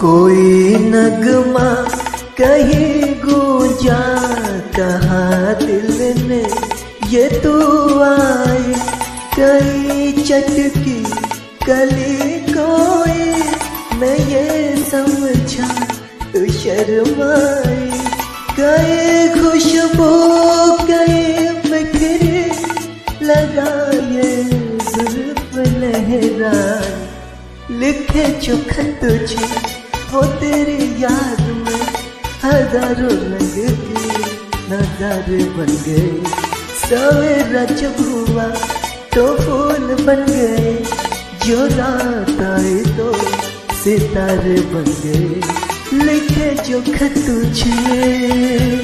कोई नगमा कहीं गूंजा कहा दिल ने ये तू आई कई चटकी कली कोई मैं ये समझा तू शर्माई कई खुशबू कई बिखरी लगाए जुल्फ लहराए। लिखे चुख तुझे वो तेरी याद में हज़ारों लग गए नजारे बन गए। सवेरा जब हुआ तो फूल बन गए। जो रात आए तो सितारे बन गए। लिखे जो खत तुझे।